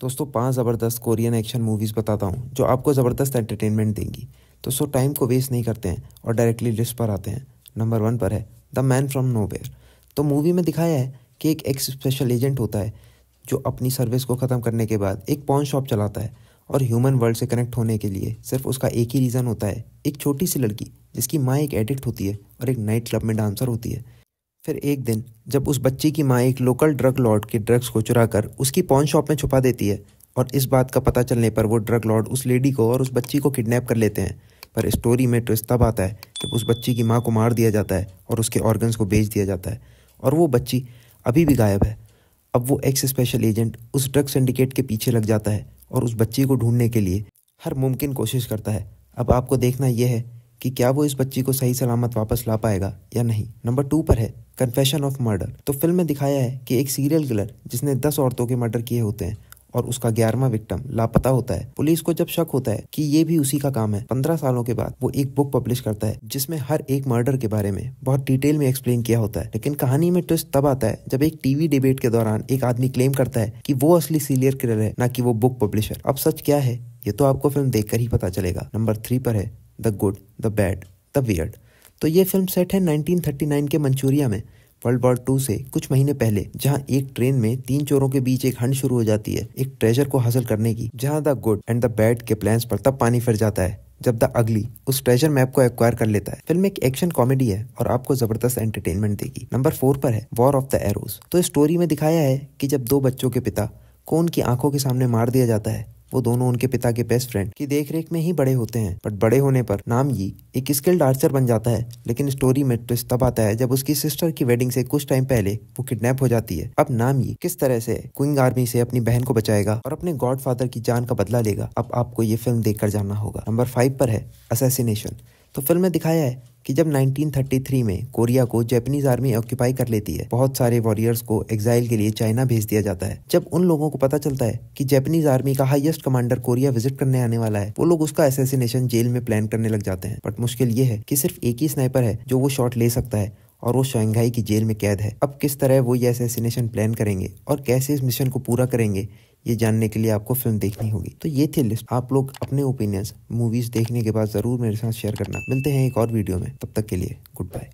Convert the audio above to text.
दोस्तों, पाँच ज़बरदस्त कोरियन एक्शन मूवीज़ बताता हूँ, जो आपको ज़बरदस्त एंटरटेनमेंट देंगी। दोस्तों टाइम को वेस्ट नहीं करते हैं और डायरेक्टली लिस्ट पर आते हैं। नंबर वन पर है द मैन फ्रॉम नोवेयर तो मूवी में दिखाया है कि एक एक्स स्पेशल एजेंट होता है, जो अपनी सर्विस को ख़त्म करने के बाद एक पॉन शॉप चलाता है और ह्यूमन वर्ल्ड से कनेक्ट होने के लिए सिर्फ़ उसका एक ही रीज़न होता है। एक छोटी सी लड़की, जिसकी माँ एक एडिक्ट होती है और एक नाइट क्लब में डांसर होती है। फिर एक दिन, जब उस बच्ची की माँ एक लोकल ड्रग लॉर्ड के ड्रग्स को चुरा कर उसकी पॉन शॉप में छुपा देती है और इस बात का पता चलने पर वो ड्रग लॉर्ड उस लेडी को और उस बच्ची को किडनैप कर लेते हैं। पर स्टोरी में ट्विस्ट तब आता है जब उस बच्ची की माँ को मार दिया जाता है और उसके ऑर्गन्स को बेच दिया जाता है और वो बच्ची अभी भी गायब है। अब वो एक्स स्पेशल एजेंट उस ड्रग सिंडिकेट के पीछे लग जाता है और उस बच्ची को ढूँढने के लिए हर मुमकिन कोशिश करता है। अब आपको देखना यह है कि क्या वो इस बच्ची को सही सलामत वापस ला पाएगा या नहीं? नंबर टू पर है कन्फेशन ऑफ़ मर्डर तो फ़िल्म में दिखाया है कि एक सीरियल किलर जिसने दस औरतों के मर्डर किए होते हैं और उसका ग्यारहवा विक्टम लापता होता है। पुलिस को जब शक होता है कि ये भी उसी का काम है, पंद्रह सालों के बाद वो एक बुक पब्लिश करता है, जिसमें हर एक मर्डर के बारे में बहुत डिटेल में एक्सप्लेन किया होता है। लेकिन कहानी में ट्विस्ट तब आता है जब एक टीवी डिबेट के दौरान एक आदमी क्लेम करता है कि वो असली सीरियल किलर है, न कि वो बुक पब्लिशर अब सच क्या है, ये तो आपको फ़िल्म देखकर ही पता चलेगा। नंबर थ्री पर है the good, the bad, the weird. तो ये फ़िल्म सेट है 1939 के मंचूरिया में, वर्ल्ड वॉर टू से कुछ महीने पहले, जहाँ एक ट्रेन में तीन चोरों के बीच एक हंड शुरू हो जाती है, एक ट्रेजर को हासिल करने की, जहाँ the good and the bad के प्लान्स पर तब पानी फिर जाता है, जब द अगली उस ट्रेजर मैप को एक्वायर कर लेता है। फ़िल्म एक एक्शन कॉमेडी है और आपको ज़बरदस्त एंटरटेनमेंट देगी। नंबर फोर पर है वॉर ऑफ़ द एरोज तो स्टोरी में दिखाया है कि जब दो बच्चों के पिता को उनकी आँखों के सामने मार दिया जाता है वो दोनों उनके पिता के बेस्ट फ्रेंड की देखरेख में ही बड़े होते हैं। बट बड़े होने पर नाम ये एक स्किल्ड आर्चर बन जाता है, लेकिन स्टोरी में ट्विस्ट तब आता है जब उसकी सिस्टर की वेडिंग से कुछ टाइम पहले वो किडनैप हो जाती है। अब नाम ये किस तरह से क्विंग आर्मी से अपनी बहन को बचाएगा और अपने गॉड की जान का बदला लेगा, अब आपको ये फ़िल्म देखकर जानना होगा। नंबर फाइव पर है असैसिनेशन तो फ़िल्म में दिखाया है कि जब 1933 में कोरिया को जैपनीज आर्मी ऑक्यूपाई कर लेती है, बहुत सारे वॉरियर्स को एग्जाइल के लिए चाइना भेज दिया जाता है। जब उन लोगों को पता चलता है कि जैपनीज आर्मी का हाईएस्ट कमांडर कोरिया विज़िट करने आने वाला है, वो लोग उसका एसेसिनेशन जेल में प्लान करने लग जाते हैं। बट मुश्किल ये है कि सिर्फ़ एक ही स्नाइपर है जो वो शॉट ले सकता है। और वो शंघाई की जेल में कैद है। अब किस तरह वो ये असैसिनेशन प्लान करेंगे और कैसे इस मिशन को पूरा करेंगे, ये जानने के लिए आपको फ़िल्म देखनी होगी। तो ये थी लिस्ट आप लोग अपने ओपिनियंस मूवीज़ देखने के बाद ज़रूर मेरे साथ शेयर करना। मिलते हैं एक और वीडियो में। तब तक के लिए गुड बाय